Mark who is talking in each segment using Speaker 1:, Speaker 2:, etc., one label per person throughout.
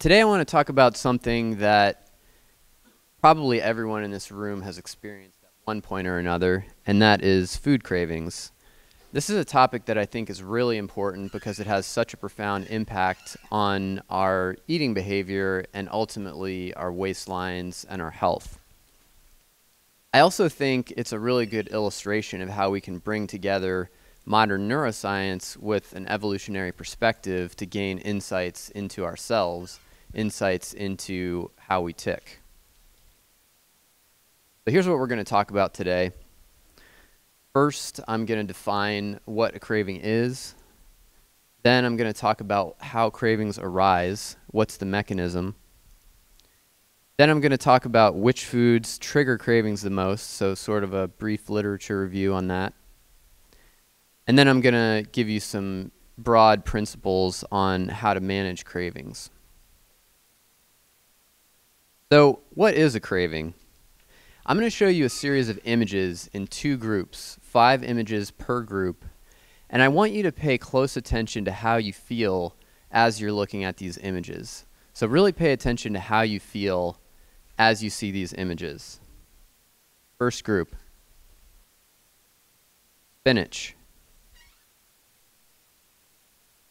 Speaker 1: Today I want to talk about something that probably everyone in this room has experienced at one point or another, and that is food cravings. This is a topic that I think is really important because it has such a profound impact on our eating behavior and ultimately our waistlines and our health. I also think it's a really good illustration of how we can bring together modern neuroscience with an evolutionary perspective to gain insights into ourselves insights into how we tick. So here's what we're going to talk about today. First, I'm going to define what a craving is. Then I'm going to talk about how cravings arise, what's the mechanism. Then I'm going to talk about which foods trigger cravings the most, so sort of a brief literature review on that. And then I'm going to give you some broad principles on how to manage cravings. So, what is a craving? I'm going to show you a series of images in two groups, five images per group, and I want you to pay close attention to how you feel as you're looking at these images. So, really pay attention to how you feel as you see these images. First group spinach,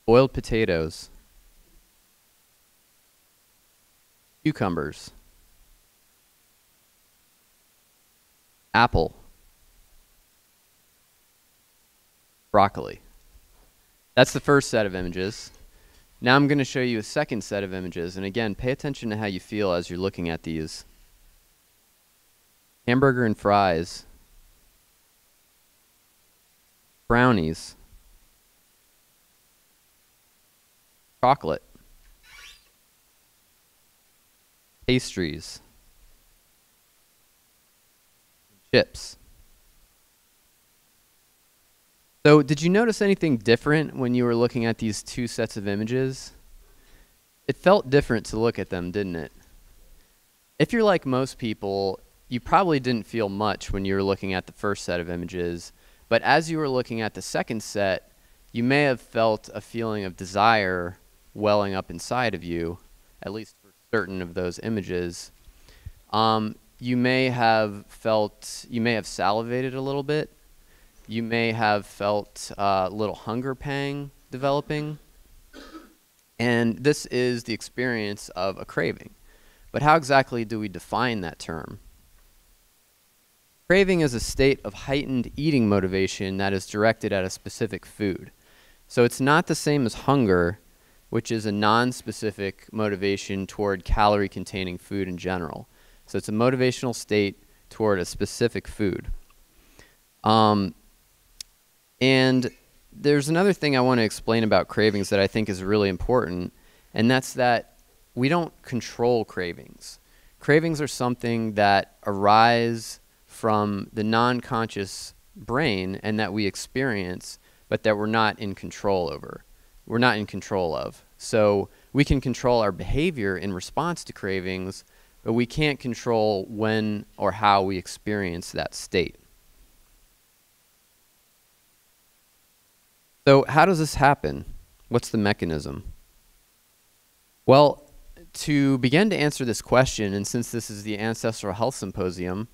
Speaker 1: boiled potatoes, cucumbers. Apple, broccoli. That's the first set of images. Now I'm going to show you a second set of images. And again, pay attention to how you feel as you're looking at these. Hamburger and fries. Brownies. Chocolate. Pastries chips. So, did you notice anything different when you were looking at these two sets of images? It felt different to look at them, didn't it? If you're like most people, you probably didn't feel much when you were looking at the first set of images, but as you were looking at the second set, you may have felt a feeling of desire welling up inside of you, at least for certain of those images. Um, you may have felt, you may have salivated a little bit. You may have felt uh, a little hunger pang developing. And this is the experience of a craving. But how exactly do we define that term? Craving is a state of heightened eating motivation that is directed at a specific food. So it's not the same as hunger, which is a non specific motivation toward calorie containing food in general. So it's a motivational state toward a specific food. Um, and there's another thing I want to explain about cravings that I think is really important, and that's that we don't control cravings. Cravings are something that arise from the non conscious brain and that we experience, but that we're not in control over. We're not in control of. So we can control our behavior in response to cravings, but we can't control when or how we experience that state. So, how does this happen? What's the mechanism? Well, to begin to answer this question, and since this is the Ancestral Health Symposium,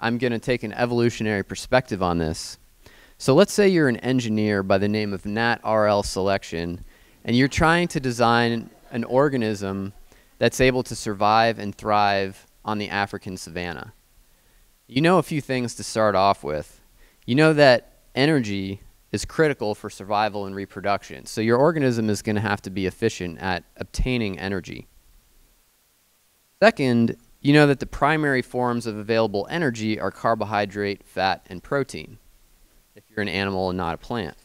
Speaker 1: I'm going to take an evolutionary perspective on this. So, let's say you're an engineer by the name of Nat RL Selection, and you're trying to design an organism that's able to survive and thrive on the African savanna. You know a few things to start off with. You know that energy is critical for survival and reproduction. So your organism is going to have to be efficient at obtaining energy. Second, you know that the primary forms of available energy are carbohydrate, fat, and protein, if you're an animal and not a plant.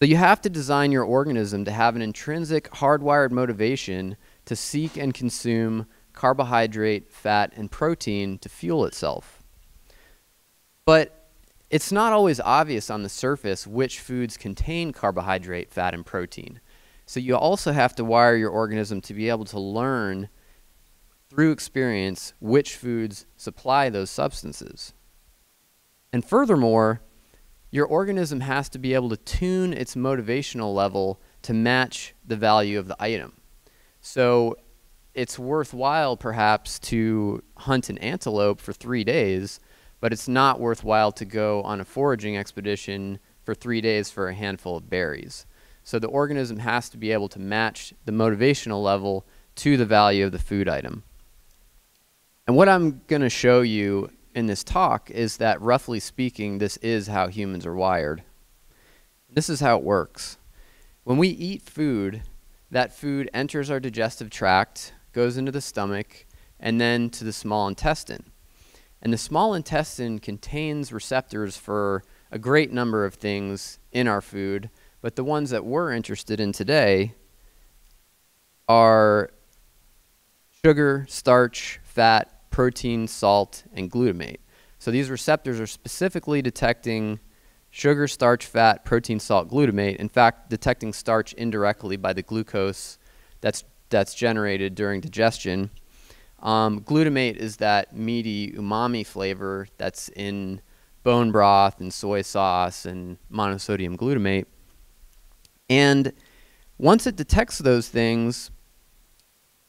Speaker 1: So you have to design your organism to have an intrinsic hardwired motivation to seek and consume carbohydrate, fat, and protein to fuel itself. But it's not always obvious on the surface which foods contain carbohydrate, fat, and protein. So you also have to wire your organism to be able to learn through experience which foods supply those substances. And furthermore, your organism has to be able to tune its motivational level to match the value of the item. So it's worthwhile perhaps to hunt an antelope for three days, but it's not worthwhile to go on a foraging expedition for three days for a handful of berries. So the organism has to be able to match the motivational level to the value of the food item. And what I'm going to show you in this talk is that roughly speaking, this is how humans are wired. This is how it works. When we eat food, that food enters our digestive tract, goes into the stomach, and then to the small intestine. And the small intestine contains receptors for a great number of things in our food, but the ones that we're interested in today are sugar, starch, fat, protein, salt, and glutamate. So these receptors are specifically detecting sugar, starch, fat, protein, salt, glutamate. In fact, detecting starch indirectly by the glucose that's, that's generated during digestion. Um, glutamate is that meaty umami flavor that's in bone broth and soy sauce and monosodium glutamate. And once it detects those things,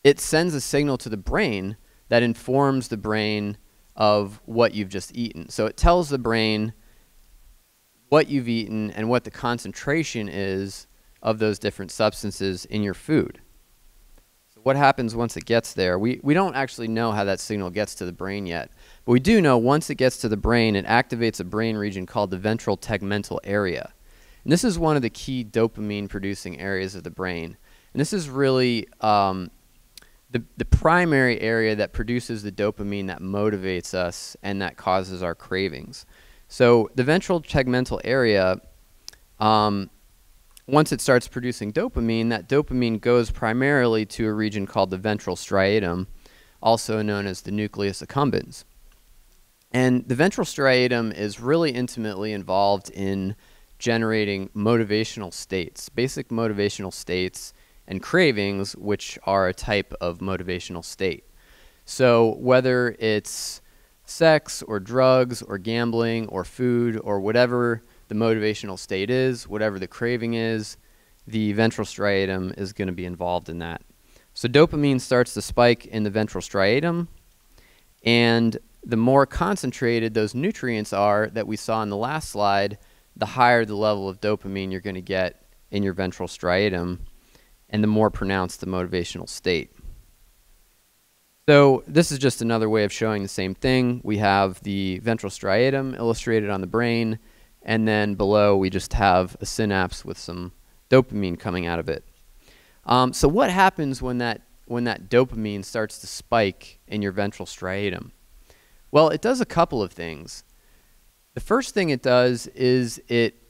Speaker 1: it sends a signal to the brain that informs the brain of what you've just eaten. So it tells the brain what you've eaten and what the concentration is of those different substances in your food. So what happens once it gets there? We, we don't actually know how that signal gets to the brain yet. But we do know once it gets to the brain, it activates a brain region called the ventral tegmental area. And this is one of the key dopamine producing areas of the brain. And this is really um, the, the primary area that produces the dopamine that motivates us and that causes our cravings. So the ventral tegmental area, um, once it starts producing dopamine, that dopamine goes primarily to a region called the ventral striatum, also known as the nucleus accumbens. And the ventral striatum is really intimately involved in generating motivational states, basic motivational states, and cravings, which are a type of motivational state. So whether it's sex or drugs or gambling or food or whatever the motivational state is, whatever the craving is, the ventral striatum is going to be involved in that. So dopamine starts to spike in the ventral striatum, and the more concentrated those nutrients are that we saw in the last slide, the higher the level of dopamine you're going to get in your ventral striatum, and the more pronounced the motivational state. So this is just another way of showing the same thing. We have the ventral striatum illustrated on the brain, and then below we just have a synapse with some dopamine coming out of it. Um, so what happens when that when that dopamine starts to spike in your ventral striatum? Well, it does a couple of things. The first thing it does is it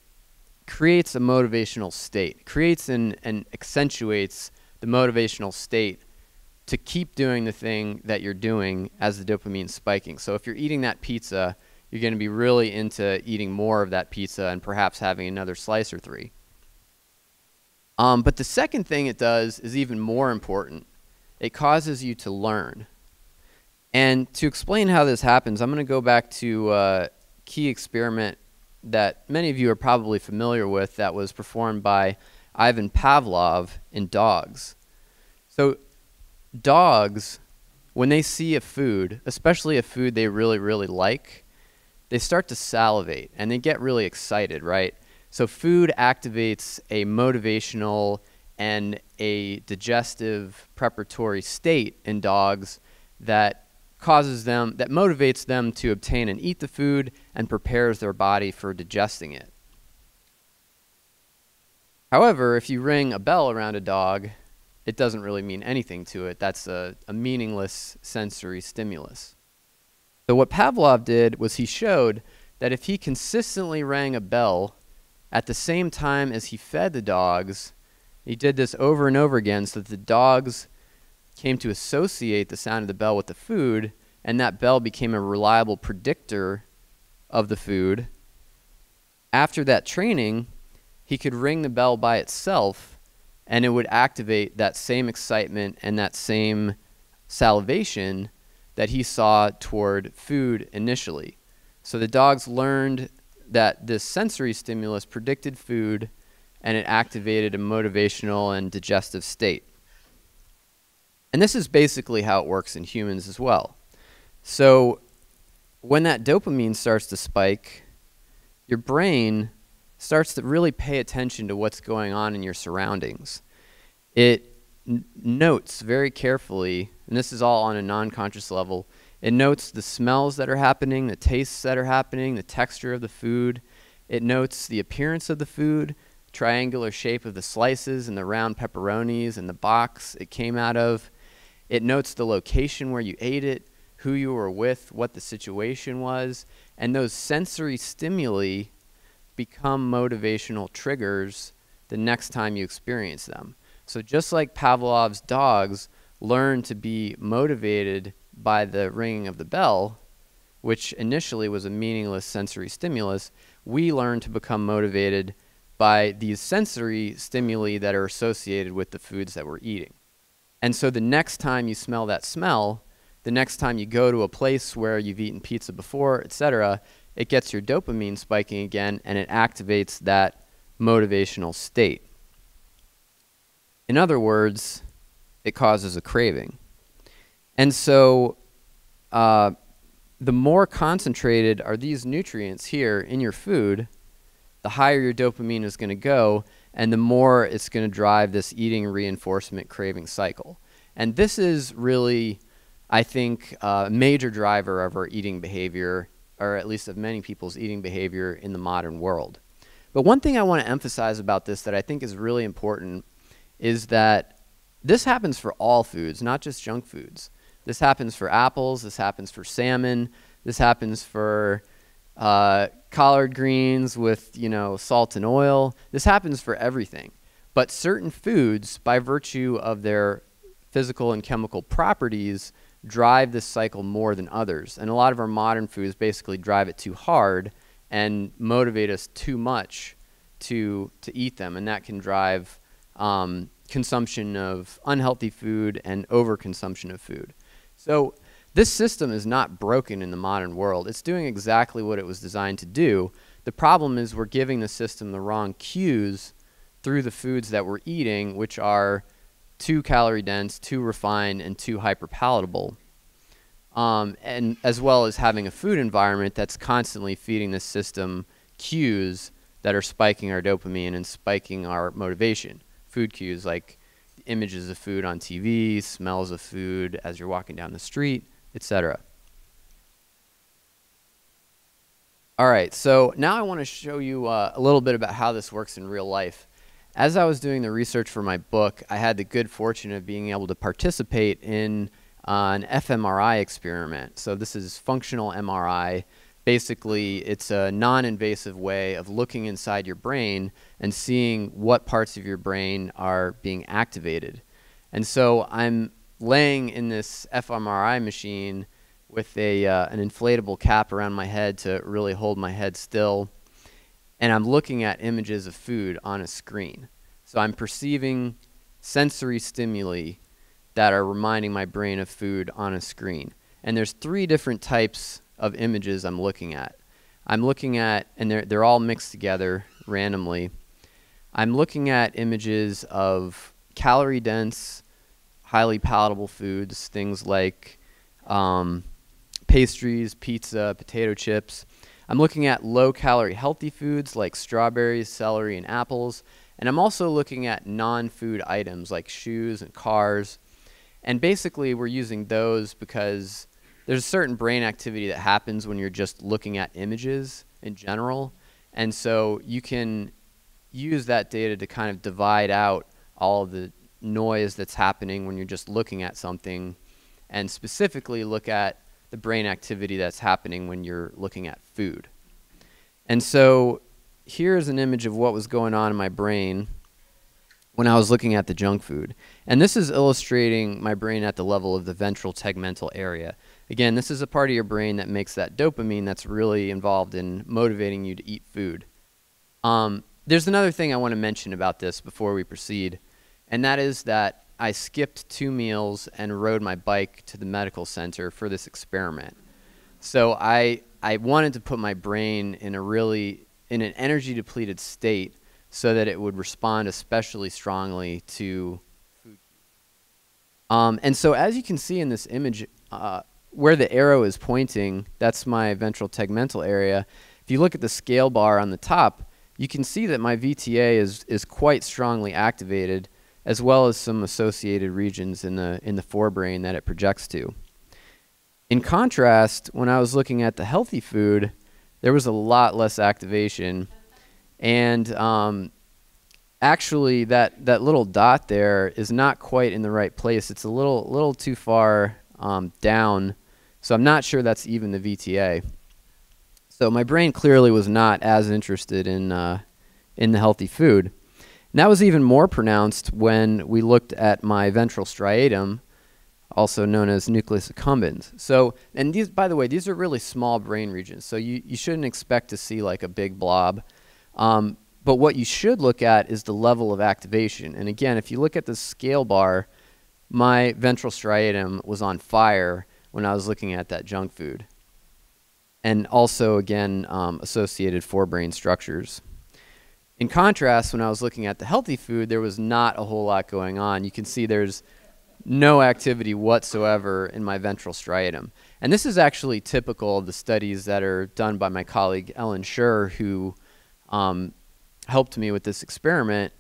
Speaker 1: creates a motivational state, creates and, and accentuates the motivational state to keep doing the thing that you're doing as the dopamine spiking. So if you're eating that pizza, you're going to be really into eating more of that pizza and perhaps having another slice or three. Um, but the second thing it does is even more important. It causes you to learn. And to explain how this happens, I'm going to go back to a key experiment that many of you are probably familiar with that was performed by Ivan Pavlov in dogs. So dogs, when they see a food, especially a food they really, really like, they start to salivate and they get really excited, right? So, food activates a motivational and a digestive preparatory state in dogs that causes them, that motivates them to obtain and eat the food and prepares their body for digesting it. However, if you ring a bell around a dog, it doesn't really mean anything to it. That's a, a meaningless sensory stimulus. So, what Pavlov did was he showed that if he consistently rang a bell at the same time as he fed the dogs, he did this over and over again so that the dogs came to associate the sound of the bell with the food, and that bell became a reliable predictor of the food. After that training, he could ring the bell by itself and it would activate that same excitement and that same salivation that he saw toward food initially. So the dogs learned that this sensory stimulus predicted food and it activated a motivational and digestive state. And this is basically how it works in humans as well. So when that dopamine starts to spike, your brain starts to really pay attention to what's going on in your surroundings. It notes very carefully, and this is all on a non conscious level, it notes the smells that are happening, the tastes that are happening, the texture of the food. It notes the appearance of the food, triangular shape of the slices and the round pepperonis and the box it came out of. It notes the location where you ate it, who you were with, what the situation was, and those sensory stimuli become motivational triggers the next time you experience them. So just like Pavlov's dogs learn to be motivated by the ringing of the bell, which initially was a meaningless sensory stimulus, we learn to become motivated by these sensory stimuli that are associated with the foods that we're eating. And so the next time you smell that smell, the next time you go to a place where you've eaten pizza before, etc., it gets your dopamine spiking again and it activates that motivational state. In other words, it causes a craving. And so uh, the more concentrated are these nutrients here in your food, the higher your dopamine is going to go, and the more it's going to drive this eating reinforcement craving cycle. And this is really I think, uh, a major driver of our eating behavior, or at least of many people's eating behavior in the modern world. But one thing I want to emphasize about this that I think is really important is that this happens for all foods, not just junk foods. This happens for apples, this happens for salmon, this happens for uh, collard greens with, you know, salt and oil. This happens for everything. But certain foods, by virtue of their physical and chemical properties, drive this cycle more than others. And a lot of our modern foods basically drive it too hard and motivate us too much to to eat them, and that can drive um, consumption of unhealthy food and overconsumption of food. So this system is not broken in the modern world. It's doing exactly what it was designed to do. The problem is we're giving the system the wrong cues through the foods that we're eating, which are too calorie dense, too refined, and too hyper palatable. Um, and as well as having a food environment that's constantly feeding the system cues that are spiking our dopamine and spiking our motivation. Food cues like images of food on TV, smells of food as you're walking down the street, etc. All right, so now I want to show you uh, a little bit about how this works in real life as I was doing the research for my book, I had the good fortune of being able to participate in uh, an fMRI experiment. So this is functional MRI. Basically, it's a non-invasive way of looking inside your brain and seeing what parts of your brain are being activated. And so I'm laying in this fMRI machine with a uh, an inflatable cap around my head to really hold my head still and I'm looking at images of food on a screen. So I'm perceiving sensory stimuli that are reminding my brain of food on a screen. And there's three different types of images I'm looking at. I'm looking at, and they're, they're all mixed together randomly. I'm looking at images of calorie dense, highly palatable foods, things like um, pastries, pizza, potato chips. I'm looking at low calorie healthy foods like strawberries, celery, and apples. And I'm also looking at non food items like shoes and cars. And basically, we're using those because there's a certain brain activity that happens when you're just looking at images in general. And so you can use that data to kind of divide out all of the noise that's happening when you're just looking at something and specifically look at the brain activity that's happening when you're looking at food. And so here's an image of what was going on in my brain when I was looking at the junk food. And this is illustrating my brain at the level of the ventral tegmental area. Again, this is a part of your brain that makes that dopamine that's really involved in motivating you to eat food. Um, there's another thing I want to mention about this before we proceed, and that is that I skipped two meals and rode my bike to the medical center for this experiment. So I I wanted to put my brain in a really in an energy depleted state so that it would respond especially strongly to food. Um, and so, as you can see in this image, uh, where the arrow is pointing, that's my ventral tegmental area. If you look at the scale bar on the top, you can see that my VTA is, is quite strongly activated, as well as some associated regions in the, in the forebrain that it projects to. In contrast, when I was looking at the healthy food, there was a lot less activation. And um, actually, that, that little dot there is not quite in the right place. It's a little, little too far um, down. So I'm not sure that's even the VTA. So my brain clearly was not as interested in, uh, in the healthy food. And that was even more pronounced when we looked at my ventral striatum, also known as nucleus accumbens. So, and these, by the way, these are really small brain regions, so you, you shouldn't expect to see like a big blob. Um, but what you should look at is the level of activation. And again, if you look at the scale bar, my ventral striatum was on fire when I was looking at that junk food. And also, again, um, associated forebrain structures. In contrast, when I was looking at the healthy food, there was not a whole lot going on. You can see there's no activity whatsoever in my ventral striatum. And this is actually typical of the studies that are done by my colleague Ellen Schur, who um, helped me with this experiment.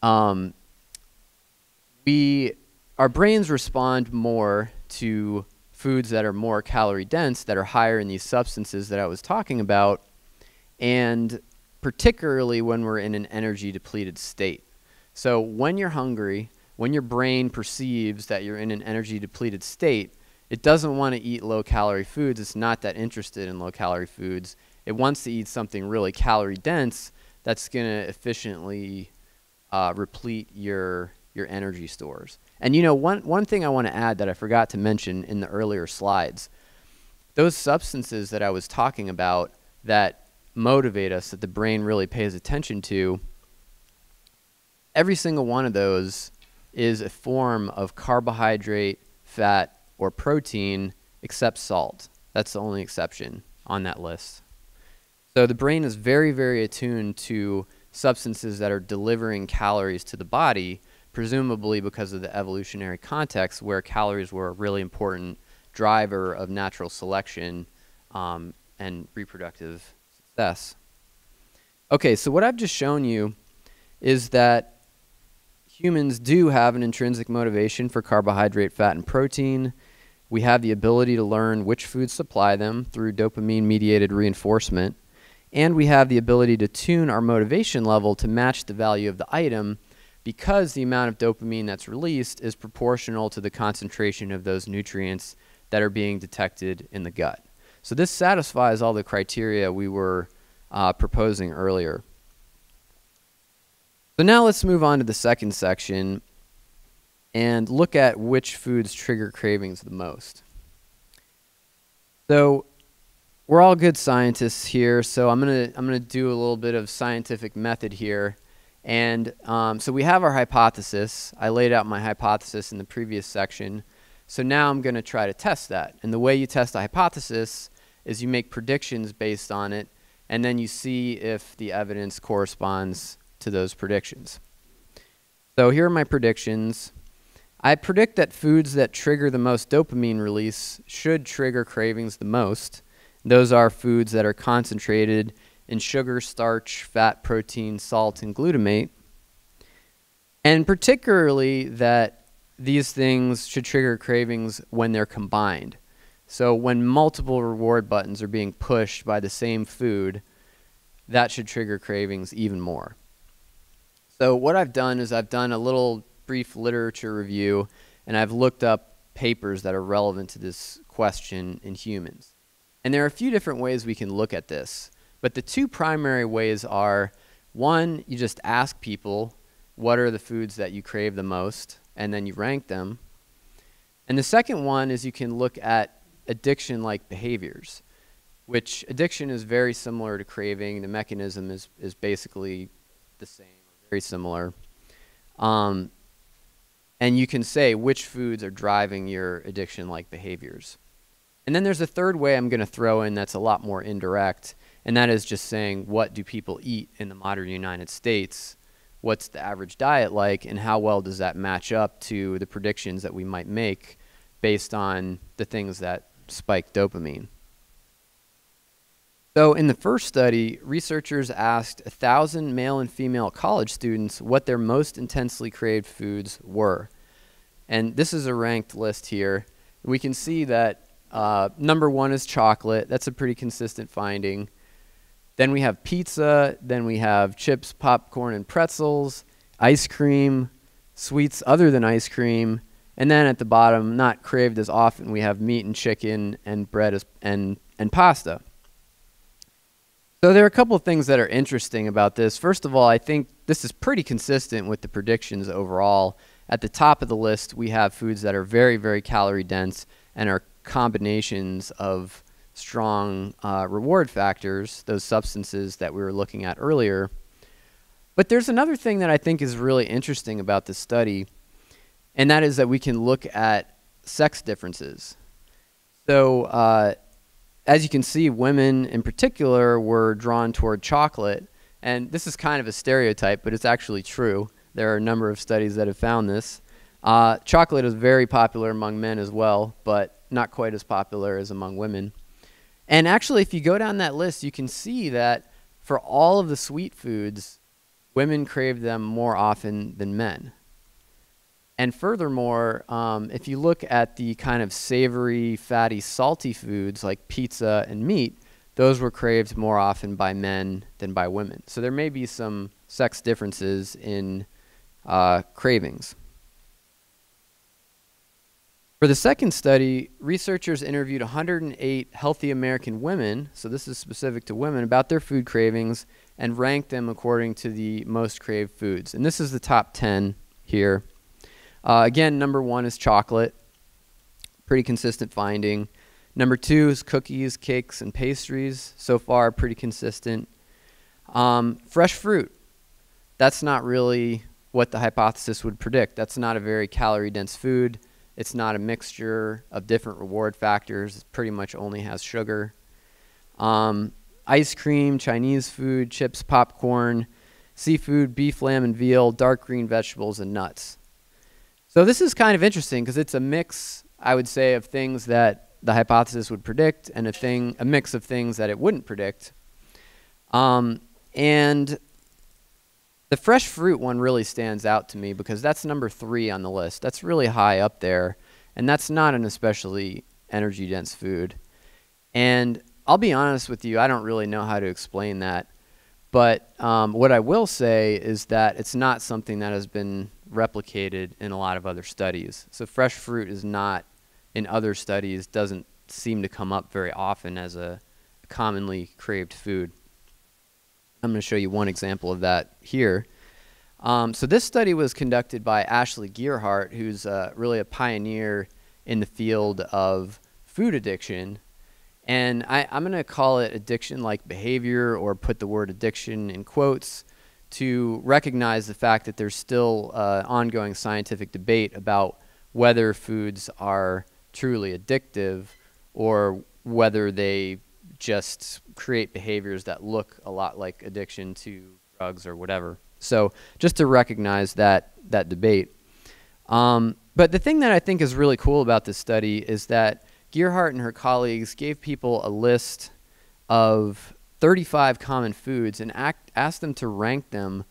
Speaker 1: Um, we, our brains respond more to foods that are more calorie dense, that are higher in these substances that I was talking about, and particularly when we're in an energy depleted state. So when you're hungry, when your brain perceives that you're in an energy depleted state, it doesn't want to eat low calorie foods. It's not that interested in low calorie foods. It wants to eat something really calorie dense that's going to efficiently uh, replete your your energy stores. And you know, one one thing I want to add that I forgot to mention in the earlier slides, those substances that I was talking about that motivate us, that the brain really pays attention to, every single one of those is a form of carbohydrate, fat, or protein, except salt. That's the only exception on that list. So the brain is very, very attuned to substances that are delivering calories to the body, presumably because of the evolutionary context where calories were a really important driver of natural selection um, and reproductive Okay, so what I've just shown you is that humans do have an intrinsic motivation for carbohydrate, fat, and protein. We have the ability to learn which foods supply them through dopamine mediated reinforcement. And we have the ability to tune our motivation level to match the value of the item because the amount of dopamine that's released is proportional to the concentration of those nutrients that are being detected in the gut. So this satisfies all the criteria we were uh, proposing earlier. So now let's move on to the second section and look at which foods trigger cravings the most. So we're all good scientists here, so I'm gonna I'm gonna do a little bit of scientific method here. And um, so we have our hypothesis. I laid out my hypothesis in the previous section. So now I'm going to try to test that. And the way you test a hypothesis is you make predictions based on it, and then you see if the evidence corresponds to those predictions. So here are my predictions. I predict that foods that trigger the most dopamine release should trigger cravings the most. Those are foods that are concentrated in sugar, starch, fat, protein, salt, and glutamate. And particularly that these things should trigger cravings when they're combined. So when multiple reward buttons are being pushed by the same food, that should trigger cravings even more. So what I've done is I've done a little brief literature review and I've looked up papers that are relevant to this question in humans. And there are a few different ways we can look at this. But the two primary ways are one, you just ask people what are the foods that you crave the most, and then you rank them. And the second one is you can look at addiction like behaviors, which addiction is very similar to craving. The mechanism is, is basically the same, very similar. Um, and you can say which foods are driving your addiction like behaviors. And then there's a third way I'm going to throw in that's a lot more indirect, and that is just saying what do people eat in the modern United States what's the average diet like and how well does that match up to the predictions that we might make based on the things that spike dopamine. So, in the first study, researchers asked 1,000 male and female college students what their most intensely craved foods were. And this is a ranked list here. We can see that uh, number one is chocolate. That's a pretty consistent finding. Then we have pizza. Then we have chips, popcorn, and pretzels, ice cream, sweets other than ice cream. And then at the bottom, not craved as often, we have meat and chicken and bread as, and, and pasta. So there are a couple of things that are interesting about this. First of all, I think this is pretty consistent with the predictions overall. At the top of the list, we have foods that are very, very calorie dense and are combinations of strong uh, reward factors, those substances that we were looking at earlier. But there's another thing that I think is really interesting about this study, and that is that we can look at sex differences. So, uh, as you can see, women in particular were drawn toward chocolate. And this is kind of a stereotype, but it's actually true. There are a number of studies that have found this. Uh, chocolate is very popular among men as well, but not quite as popular as among women. And actually, if you go down that list, you can see that for all of the sweet foods, women crave them more often than men. And furthermore, um, if you look at the kind of savory, fatty, salty foods like pizza and meat, those were craved more often by men than by women. So there may be some sex differences in uh, cravings. For the second study, researchers interviewed 108 healthy American women, so this is specific to women, about their food cravings and ranked them according to the most craved foods. And this is the top 10 here. Uh, again, number one is chocolate. Pretty consistent finding. Number two is cookies, cakes, and pastries. So far, pretty consistent. Um, fresh fruit. That's not really what the hypothesis would predict. That's not a very calorie dense food. It's not a mixture of different reward factors. It pretty much only has sugar. Um, ice cream, Chinese food, chips, popcorn, seafood, beef, lamb, and veal, dark green vegetables, and nuts. So this is kind of interesting because it's a mix, I would say, of things that the hypothesis would predict and a thing, a mix of things that it wouldn't predict. Um, and the fresh fruit one really stands out to me because that's number three on the list. That's really high up there, and that's not an especially energy dense food. And I'll be honest with you, I don't really know how to explain that. But um, what I will say is that it's not something that has been replicated in a lot of other studies. So fresh fruit is not in other studies doesn't seem to come up very often as a commonly craved food. I'm going to show you one example of that here. Um, so this study was conducted by Ashley Gearhardt, who's uh, really a pioneer in the field of food addiction. And I, am going to call it addiction like behavior or put the word addiction in quotes to recognize the fact that there's still uh, ongoing scientific debate about whether foods are truly addictive or whether they just create behaviors that look a lot like addiction to drugs or whatever. So just to recognize that that debate. Um, but the thing that I think is really cool about this study is that Gearhardt and her colleagues gave people a list of 35 common foods and act, ask them to rank them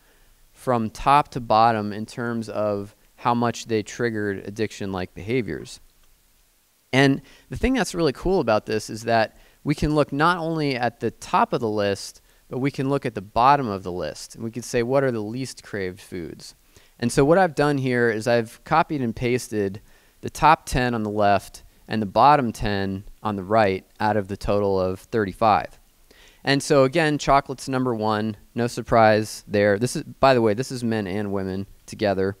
Speaker 1: from top to bottom in terms of how much they triggered addiction like behaviors. And the thing that's really cool about this is that we can look not only at the top of the list, but we can look at the bottom of the list. And we can say, what are the least craved foods? And so, what I've done here is I've copied and pasted the top 10 on the left and the bottom 10 on the right out of the total of 35. And so again, chocolate's number one. No surprise there. This is, by the way, this is men and women together.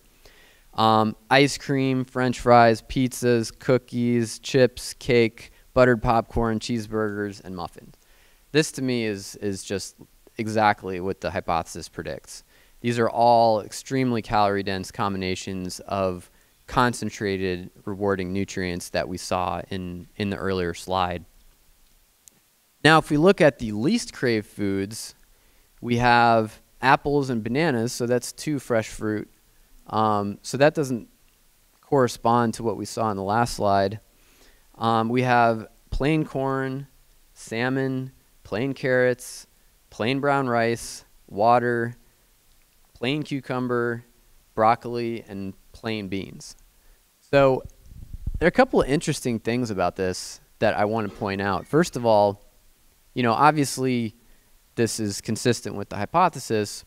Speaker 1: Um, ice cream, French fries, pizzas, cookies, chips, cake, buttered popcorn, cheeseburgers, and muffins. This to me is is just exactly what the hypothesis predicts. These are all extremely calorie dense combinations of concentrated rewarding nutrients that we saw in in the earlier slide. Now, if we look at the least craved foods, we have apples and bananas, so that's two fresh fruit. Um, so that doesn't correspond to what we saw in the last slide. Um, we have plain corn, salmon, plain carrots, plain brown rice, water, plain cucumber, broccoli, and plain beans. So there are a couple of interesting things about this that I want to point out. First of all, you know, obviously this is consistent with the hypothesis,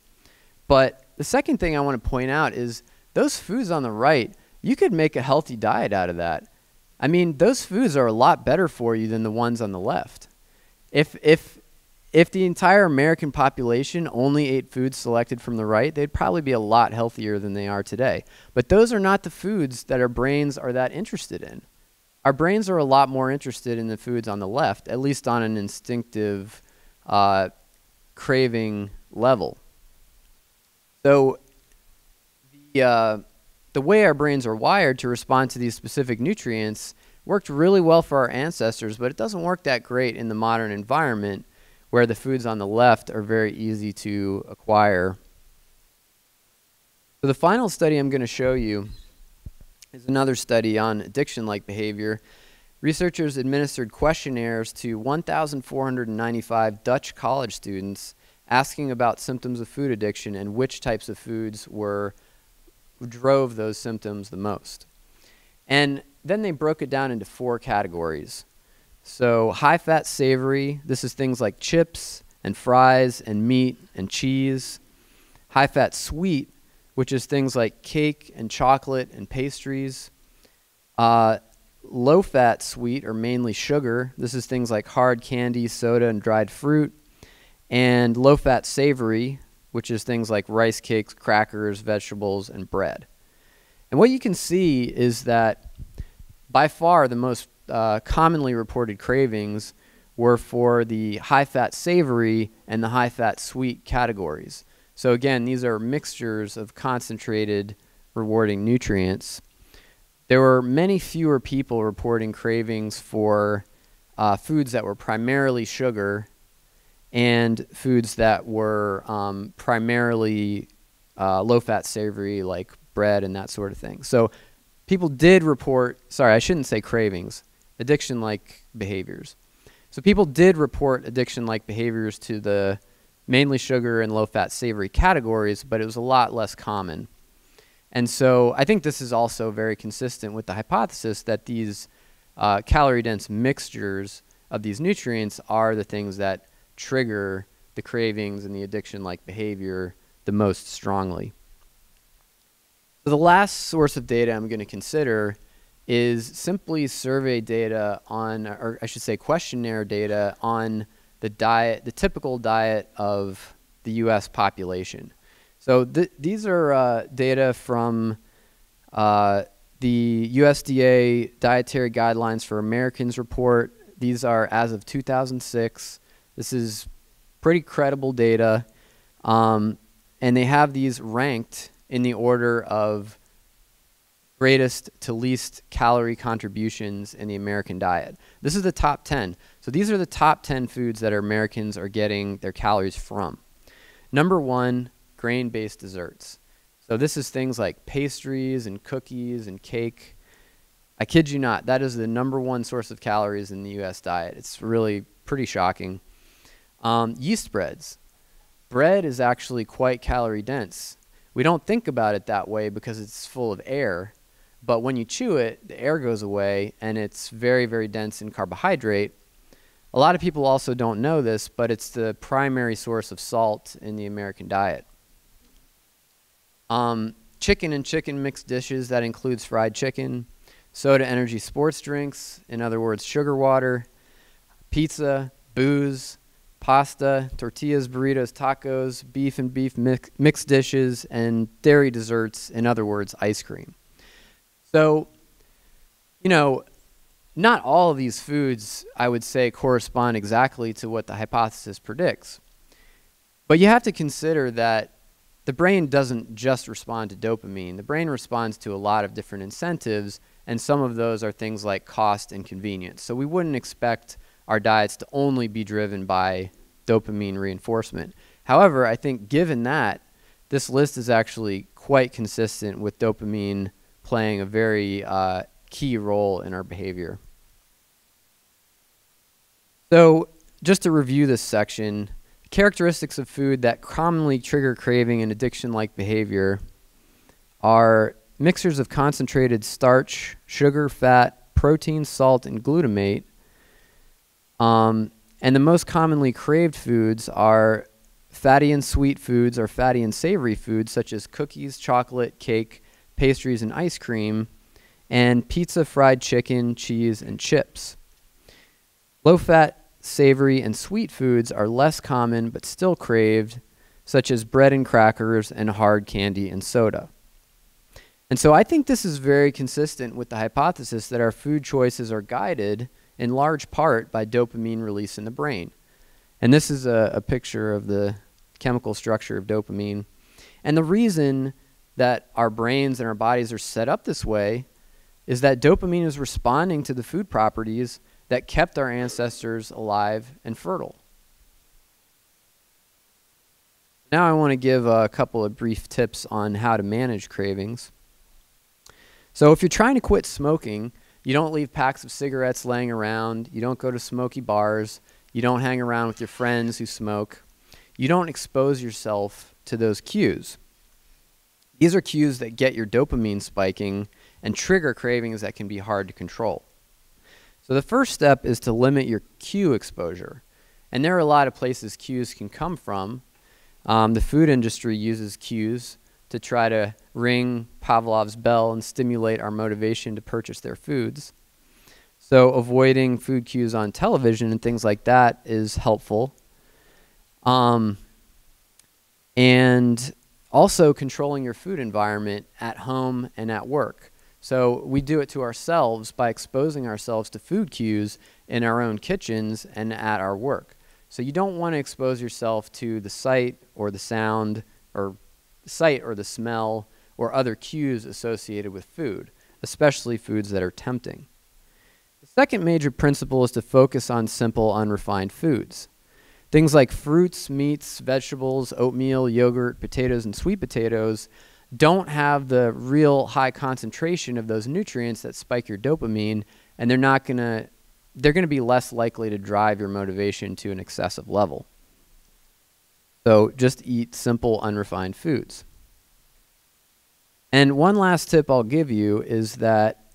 Speaker 1: but the second thing I want to point out is those foods on the right, you could make a healthy diet out of that. I mean, those foods are a lot better for you than the ones on the left. If if if the entire American population only ate foods selected from the right, they'd probably be a lot healthier than they are today. But those are not the foods that our brains are that interested in. Our brains are a lot more interested in the foods on the left, at least on an instinctive uh, craving level. So, the, uh, the way our brains are wired to respond to these specific nutrients worked really well for our ancestors, but it doesn't work that great in the modern environment where the foods on the left are very easy to acquire. So the final study I'm going to show you is another study on addiction-like behavior. Researchers administered questionnaires to 1,495 Dutch college students asking about symptoms of food addiction and which types of foods were drove those symptoms the most. And then they broke it down into four categories. So high fat savory, this is things like chips and fries and meat and cheese. High fat sweet, which is things like cake and chocolate and pastries. Uh, low fat sweet or mainly sugar, this is things like hard candy, soda, and dried fruit. And low fat savory, which is things like rice cakes, crackers, vegetables, and bread. And what you can see is that by far the most uh, commonly reported cravings were for the high fat savory and the high fat sweet categories. So, again, these are mixtures of concentrated rewarding nutrients. There were many fewer people reporting cravings for uh, foods that were primarily sugar and foods that were um, primarily uh, low fat savory, like bread and that sort of thing. So, people did report, sorry, I shouldn't say cravings addiction like behaviors. So people did report addiction like behaviors to the mainly sugar and low fat savory categories, but it was a lot less common. And so I think this is also very consistent with the hypothesis that these uh, calorie dense mixtures of these nutrients are the things that trigger the cravings and the addiction like behavior the most strongly. So the last source of data I'm going to consider is simply survey data on, or I should say questionnaire data on the diet, the typical diet of the U.S. population. So th these are uh, data from uh, the USDA Dietary Guidelines for Americans report. These are as of 2006. This is pretty credible data. Um, and they have these ranked in the order of greatest to least calorie contributions in the American diet. This is the top 10. So these are the top 10 foods that Americans are getting their calories from. Number one, grain based desserts. So this is things like pastries and cookies and cake. I kid you not, that is the number one source of calories in the US diet. It's really pretty shocking. Um, yeast breads. Bread is actually quite calorie dense. We don't think about it that way because it's full of air, but when you chew it, the air goes away and it's very, very dense in carbohydrate. A lot of people also don't know this, but it's the primary source of salt in the American diet. Um, chicken and chicken mixed dishes, that includes fried chicken, soda energy sports drinks, in other words, sugar water, pizza, booze, pasta, tortillas, burritos, tacos, beef and beef mix, mixed dishes, and dairy desserts, in other words, ice cream. So, you know, not all of these foods, I would say, correspond exactly to what the hypothesis predicts. But you have to consider that the brain doesn't just respond to dopamine. The brain responds to a lot of different incentives, and some of those are things like cost and convenience. So we wouldn't expect our diets to only be driven by dopamine reinforcement. However, I think given that, this list is actually quite consistent with dopamine playing a very uh, key role in our behavior. So, just to review this section, characteristics of food that commonly trigger craving and addiction like behavior are mixtures of concentrated starch, sugar, fat, protein, salt, and glutamate. Um, and the most commonly craved foods are fatty and sweet foods or fatty and savory foods such as cookies, chocolate, cake, pastries, and ice cream, and pizza, fried chicken, cheese, and chips. Low fat savory, and sweet foods are less common but still craved, such as bread and crackers and hard candy and soda. And so I think this is very consistent with the hypothesis that our food choices are guided in large part by dopamine release in the brain. And this is a, a picture of the chemical structure of dopamine. And the reason that our brains and our bodies are set up this way is that dopamine is responding to the food properties that kept our ancestors alive and fertile. Now, I want to give a couple of brief tips on how to manage cravings. So, if you're trying to quit smoking, you don't leave packs of cigarettes laying around, you don't go to smoky bars, you don't hang around with your friends who smoke, you don't expose yourself to those cues. These are cues that get your dopamine spiking and trigger cravings that can be hard to control. So the first step is to limit your cue exposure. And there are a lot of places cues can come from. Um, the food industry uses cues to try to ring Pavlov's bell and stimulate our motivation to purchase their foods. So avoiding food cues on television and things like that is helpful. Um, and also controlling your food environment at home and at work. So we do it to ourselves by exposing ourselves to food cues in our own kitchens and at our work. So you don't want to expose yourself to the sight or the sound or sight or the smell or other cues associated with food, especially foods that are tempting. The second major principle is to focus on simple, unrefined foods. Things like fruits, meats, vegetables, oatmeal, yogurt, potatoes, and sweet potatoes don't have the real high concentration of those nutrients that spike your dopamine and they're not going to they're going to be less likely to drive your motivation to an excessive level. So just eat simple unrefined foods. And one last tip I'll give you is that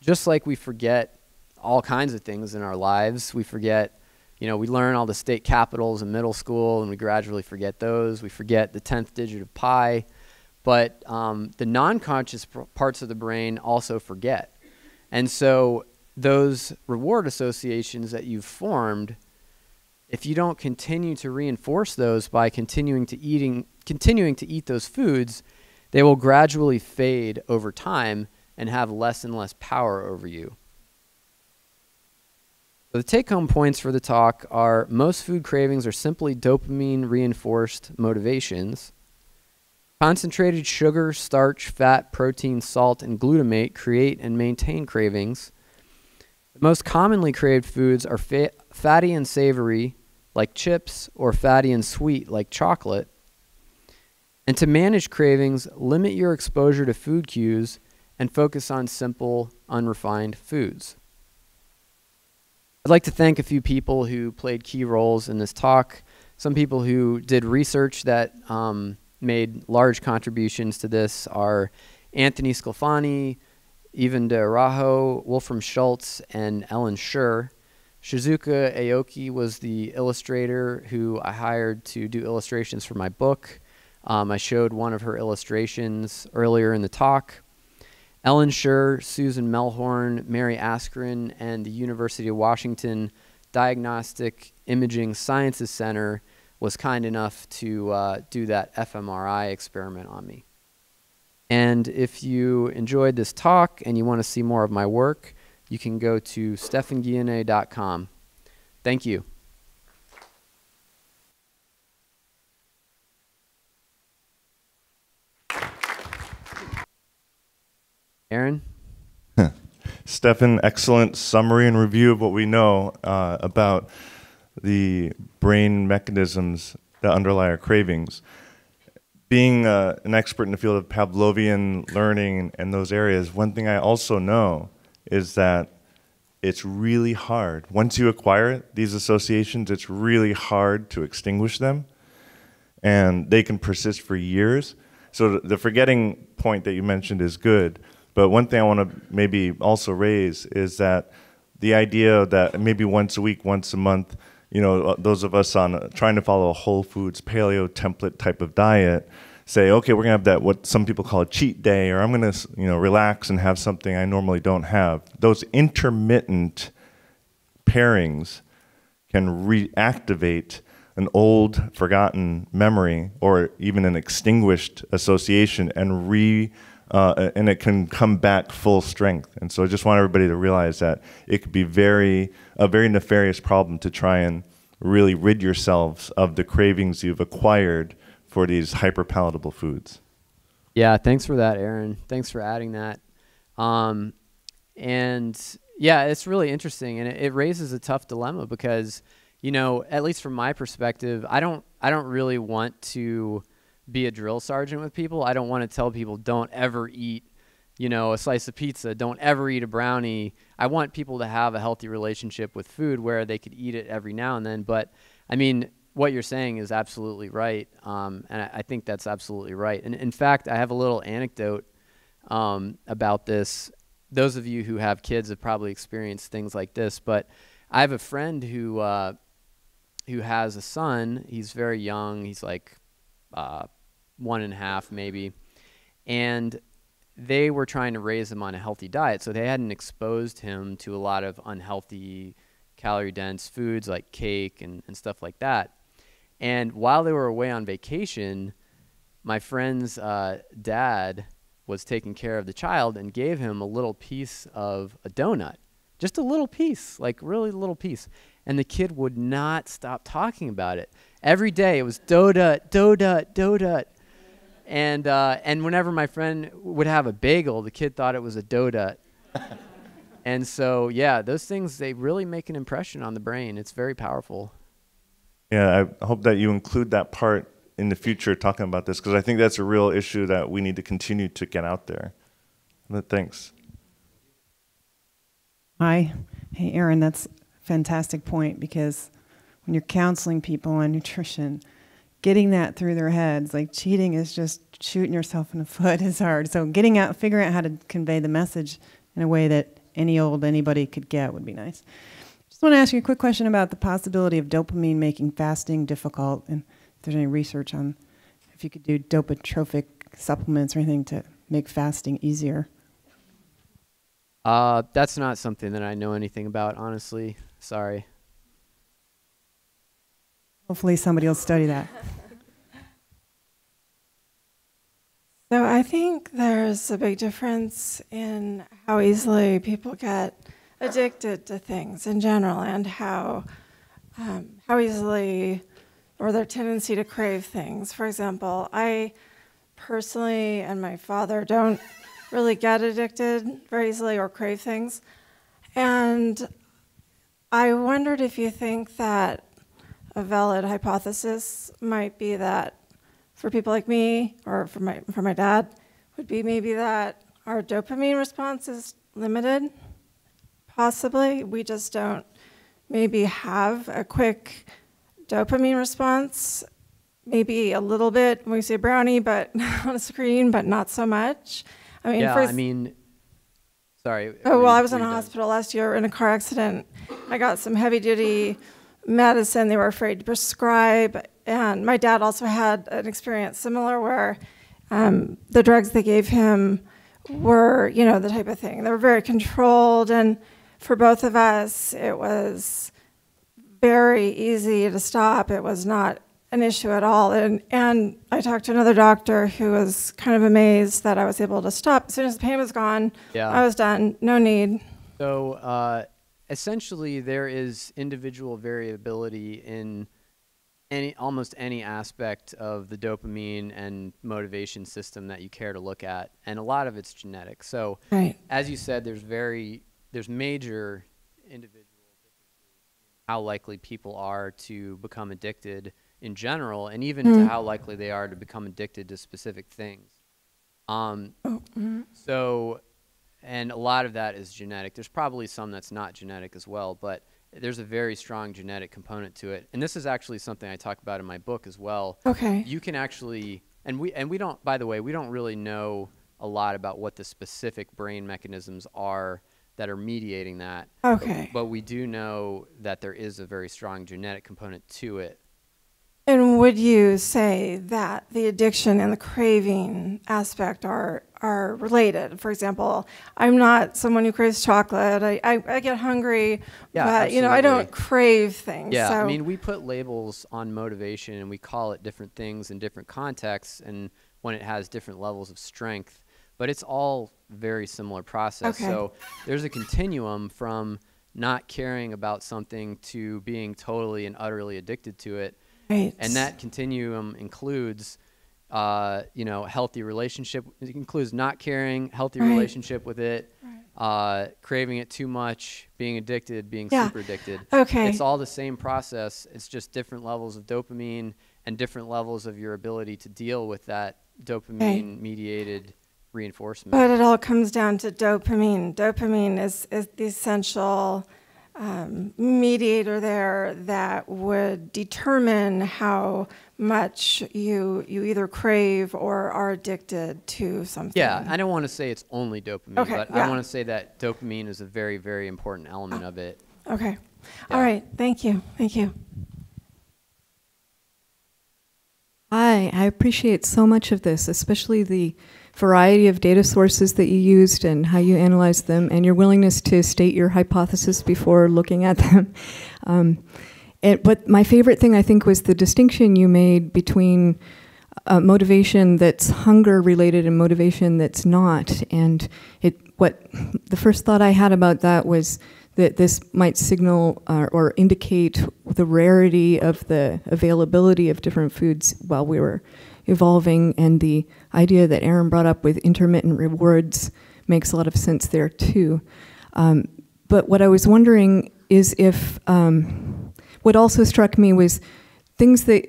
Speaker 1: just like we forget all kinds of things in our lives, we forget you know, we learn all the state capitals in middle school and we gradually forget those. We forget the 10th digit of pi but um, the non-conscious pr- parts of the brain also forget and so those reward associations that you've formed if you don't continue to reinforce those by continuing to eating continuing to eat those foods they will gradually fade over time and have less and less power over you so the take home points for the talk are most food cravings are simply dopamine reinforced motivations Concentrated sugar, starch, fat, protein, salt, and glutamate create and maintain cravings. The most commonly craved foods are fa- fatty and savory, like chips, or fatty and sweet, like chocolate. And to manage cravings, limit your exposure to food cues and focus on simple, unrefined foods. I'd like to thank a few people who played key roles in this talk. Some people who did research that um, made large contributions to this are Anthony Sclafani, Ivan de Araujo, Wolfram Schultz, and Ellen Schur. Shizuka Aoki was the illustrator who I hired to do illustrations for my book. Um, I showed one of her illustrations earlier in the talk. Ellen Schur, Susan Melhorn, Mary Askren, and the University of Washington Diagnostic Imaging Sciences Center was kind enough to uh, do that fMRI experiment on me. And if you enjoyed this talk and you want to see more of my work, you can go to stephanguyenet.com. Thank you. Aaron?
Speaker 2: Stephan, excellent summary and review of what we know uh, about the brain mechanisms that underlie our cravings. Being uh, an expert in the field of Pavlovian learning and those areas, one thing I also know is that it's really hard. Once you acquire these associations, it's really hard to extinguish them, and they can persist for years. So the forgetting point that you mentioned is good, but one thing I want to maybe also raise is that the idea that maybe once a week, once a month, you know, uh, those of us on uh, trying to follow a whole foods paleo template type of diet say, okay, we're gonna have that what some people call a cheat day, or I'm gonna you know relax and have something I normally don't have. Those intermittent pairings can reactivate an old, forgotten memory or even an extinguished association and re uh, and it can come back full strength. And so I just want everybody to realize that it could be very a very nefarious problem to try and really rid yourselves of the cravings you've acquired for these hyper palatable foods.
Speaker 1: Yeah, thanks for that, Aaron. Thanks for adding that. Um, and yeah, it's really interesting, and it, it raises a tough dilemma because you know, at least from my perspective, I don't I don't really want to be a drill sergeant with people. I don't want to tell people don't ever eat, you know, a slice of pizza, don't ever eat a brownie. I want people to have a healthy relationship with food where they could eat it every now and then. But I mean, what you're saying is absolutely right, um, and I, I, think that's absolutely right. And in fact, I have a little anecdote um, about this. Those of you who have kids have probably experienced things like this, but I have a friend who uh, who has a son. He's very young. He's like uh, one and a half, maybe. And they were trying to raise him on a healthy diet. So they hadn't exposed him to a lot of unhealthy, calorie dense foods like cake and, and stuff like that. And while they were away on vacation, my friend's uh, dad was taking care of the child and gave him a little piece of a donut. Just a little piece, like really little piece and the kid would not stop talking about it. Every day it was donut, donut, donut. And, uh, and whenever my friend would have a bagel, the kid thought it was a donut. and so, yeah, those things, they really make an impression on the brain. It's very powerful.
Speaker 2: Yeah, I hope that you include that part in the future talking about this because I think that's a real issue that we need to continue to get out there. But thanks.
Speaker 3: Hi. Hey, Aaron, that's a fantastic point because when you're counseling people on nutrition, getting that through their heads, like cheating is just shooting yourself in the foot is hard. So getting out, figuring out how to convey the message in a way that any old anybody could get would be nice. Just want to ask you a quick question about the possibility of dopamine making fasting difficult, and if there's any research on if you could do dopotrophic supplements or anything to make fasting easier.
Speaker 1: Uh, that's not something that I know anything about, honestly. Sorry.
Speaker 3: Hopefully, somebody will study that.
Speaker 4: So, I think there's a big difference in how easily people get addicted to things in general and how, um, how easily, or their tendency to crave things. For example, I personally and my father don't really get addicted very easily or crave things. And I wondered if you think that a valid hypothesis might be that for people like me or for my for my dad would be maybe that our dopamine response is limited. Possibly we just don't maybe have a quick dopamine response. Maybe a little bit when we see a brownie, but on a screen, but not so much.
Speaker 1: I mean, yeah, I mean, sorry.
Speaker 4: Oh well, I was in a hospital last year in a car accident. I got some heavy duty medicine they were afraid to prescribe, and my dad also had an experience similar where um, the drugs they gave him were, you know, the type of thing. They were very controlled, and for both of us, it was very easy to stop. It was not an issue at all. And, and I talked to another doctor who was kind of amazed that I was able to stop. As soon as the pain was gone, yeah. I was done. No need.
Speaker 1: So uh, essentially, there is individual variability in any almost any aspect of the dopamine and motivation system that you care to look at, and a lot of it's genetic. So, right. as you said, there's very there's major individual how likely people are to become addicted in general, and even
Speaker 4: Mm.
Speaker 1: to how likely they are to become addicted to specific things. Um,
Speaker 4: Oh, mhm.
Speaker 1: so, and a lot of that is genetic. There's probably some that's not genetic as well, but there's a very strong genetic component to it. And this is actually something I talk about in my book as well.
Speaker 4: Okay.
Speaker 1: You can actually, and we and we don't. By the way, we don't really know a lot about what the specific brain mechanisms are that are mediating that.
Speaker 4: Okay.
Speaker 1: But we do know that there is a very strong genetic component to it.
Speaker 4: And would you say that the addiction and the craving aspect are are related? For example, I'm not someone who craves chocolate. I, I, I get hungry,
Speaker 1: Yeah,
Speaker 4: but you know I don't crave things.
Speaker 1: Yeah,
Speaker 4: so,
Speaker 1: I mean, we put labels on motivation and we call it different things in different contexts and when it has different levels of strength, but it's all very similar process.
Speaker 4: Okay.
Speaker 1: So there's a continuum from not caring about something to being totally and utterly addicted to it.
Speaker 4: Right.
Speaker 1: And that continuum includes, uh, you know, healthy relationship. It includes not caring, healthy
Speaker 4: Right.
Speaker 1: relationship with it,
Speaker 4: Right.
Speaker 1: uh, craving it too much, being addicted, being
Speaker 4: Yeah.
Speaker 1: super addicted.
Speaker 4: Okay.
Speaker 1: It's all the same process. It's just different levels of dopamine and different levels of your ability to deal with that dopamine mediated reinforcement.
Speaker 4: But it all comes down to dopamine. Dopamine is, is the essential um, mediator there that would determine how much you you either crave or are addicted to something.
Speaker 1: yeah, I don't want to say it's only dopamine,
Speaker 4: Okay,
Speaker 1: but
Speaker 4: yeah.
Speaker 1: I want to say that dopamine is a very, very important element of it.
Speaker 4: Okay. All
Speaker 1: Yeah.
Speaker 4: right. Thank you. Thank you.
Speaker 5: Hi, I appreciate so much of this, especially the variety of data sources that you used and how you analyzed them, and your willingness to state your hypothesis before looking at them. Um, but my favorite thing, I think, was the distinction you made between uh, motivation that's hunger related and motivation that's not. And it, what the first thought I had about that was that this might signal uh, or indicate the rarity of the availability of different foods while we were evolving, and the idea that Aaron brought up with intermittent rewards makes a lot of sense there too. Um, but what I was wondering is if um, what also struck me was things that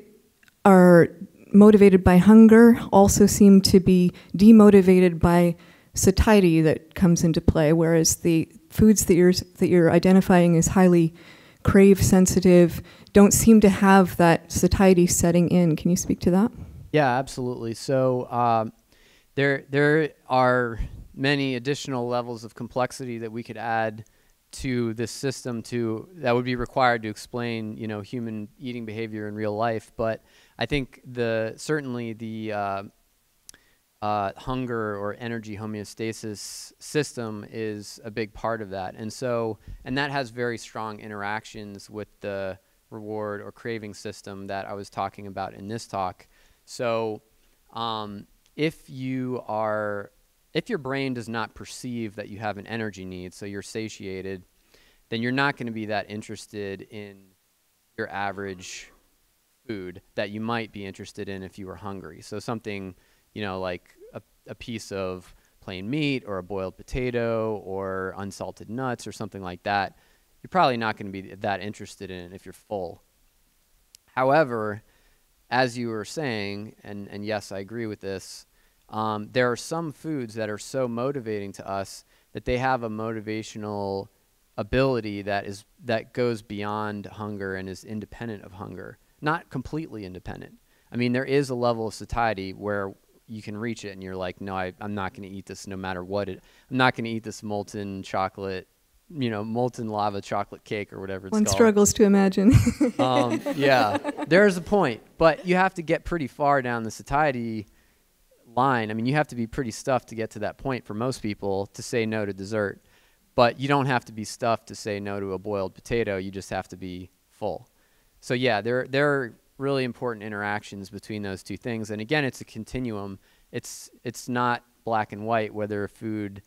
Speaker 5: are motivated by hunger also seem to be demotivated by satiety that comes into play, whereas the foods that you're that you're identifying as highly crave sensitive don't seem to have that satiety setting in. Can you speak to that?
Speaker 1: Yeah, absolutely. So um, there there are many additional levels of complexity that we could add to this system to that would be required to explain you know human eating behavior in real life. But I think the certainly the uh, uh, hunger or energy homeostasis system is a big part of that, and so and that has very strong interactions with the reward or craving system that I was talking about in this talk. So, um, if you are, if your brain does not perceive that you have an energy need, so you're satiated, then you're not going to be that interested in your average food that you might be interested in if you were hungry. So something, you know, like a, a piece of plain meat or a boiled potato or unsalted nuts or something like that, you're probably not going to be that interested in it if you're full. However, as you were saying, and, and yes, I agree with this, um, there are some foods that are so motivating to us that they have a motivational ability that is that goes beyond hunger and is independent of hunger, not completely independent. I mean, there is a level of satiety where you can reach it and you're like, no, I, I'm not going to eat this no matter what it. I'm not going to eat this molten chocolate, you know, molten lava chocolate cake or whatever it's
Speaker 5: One
Speaker 1: called
Speaker 5: struggles to imagine.
Speaker 1: um, yeah, there's a point, but you have to get pretty far down the satiety line. I mean, you have to be pretty stuffed to get to that point for most people to say no to dessert. But you don't have to be stuffed to say no to a boiled potato. You just have to be full. So yeah, there there are really important interactions between those two things. And again, it's a continuum. It's it's not black and white whether a food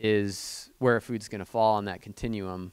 Speaker 1: is where food's going to fall on that continuum.